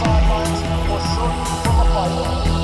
sidelines or short from a fight.